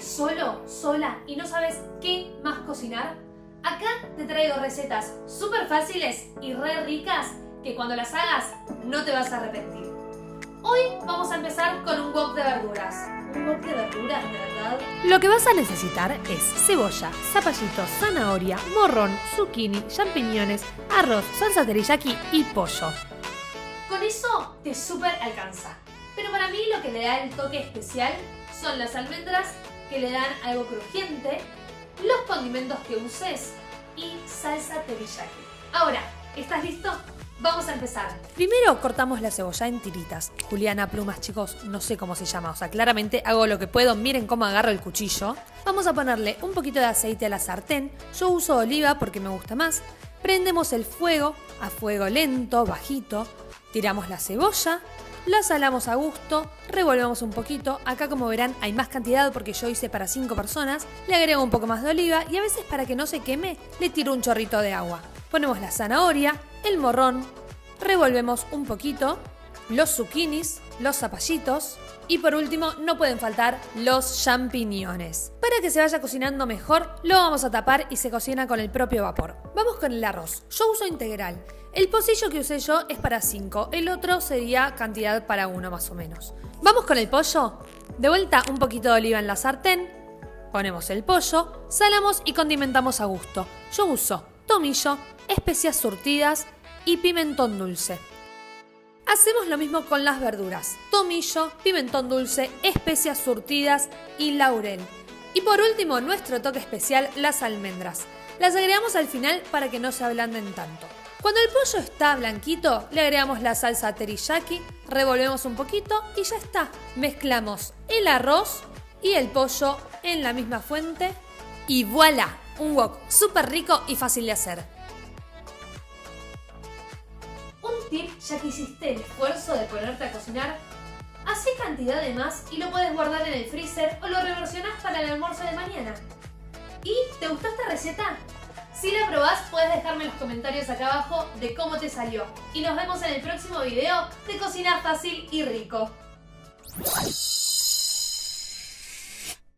solo, sola y no sabes qué más cocinar? Acá te traigo recetas súper fáciles y re ricas que cuando las hagas no te vas a arrepentir. Hoy vamos a empezar con un wok de verduras. Un wok de verduras, de verdad. Lo que vas a necesitar es cebolla, zapallito, zanahoria, morrón, zucchini, champiñones, arroz, salsa teriyaki y pollo. Con eso te súper alcanza. Pero para mí lo que le da el toque especial son las almendras que le dan algo crujiente, los condimentos que uses y salsa teriyaki. Ahora, ¿estás listo? Vamos a empezar. Primero cortamos la cebolla en tiritas. Juliana Plumas, chicos, no sé cómo se llama. O sea, claramente hago lo que puedo. Miren cómo agarro el cuchillo. Vamos a ponerle un poquito de aceite a la sartén. Yo uso oliva porque me gusta más. Prendemos el fuego a fuego lento, bajito. Tiramos la cebolla, la salamos a gusto, revolvemos un poquito. Acá como verán hay más cantidad porque yo hice para 5 personas. Le agrego un poco más de oliva y a veces para que no se queme le tiro un chorrito de agua. Ponemos la zanahoria, el morrón, revolvemos un poquito, los zucchinis, los zapallitos y por último no pueden faltar los champiñones. Para que se vaya cocinando mejor, lo vamos a tapar y se cocina con el propio vapor. Vamos con el arroz. Yo uso integral. El pocillo que usé yo es para 5, el otro sería cantidad para uno más o menos. Vamos con el pollo. De vuelta un poquito de oliva en la sartén. Ponemos el pollo, salamos y condimentamos a gusto. Yo uso tomillo, especias surtidas y pimentón dulce. Hacemos lo mismo con las verduras. Tomillo, pimentón dulce, especias surtidas y laurel. Y por último, nuestro toque especial, las almendras. Las agregamos al final para que no se ablanden tanto. Cuando el pollo está blanquito, le agregamos la salsa teriyaki, revolvemos un poquito y ya está. Mezclamos el arroz y el pollo en la misma fuente y voilà, un wok súper rico y fácil de hacer. Un tip, ya que hiciste el esfuerzo de ponerte a cocinar, hace cantidad de más y lo puedes guardar en el freezer o lo reversionás para el almuerzo de mañana. ¿Y te gustó esta receta? Si la probás, puedes dejarme los comentarios acá abajo de cómo te salió. Y nos vemos en el próximo video de Cocina Fácil y Rico.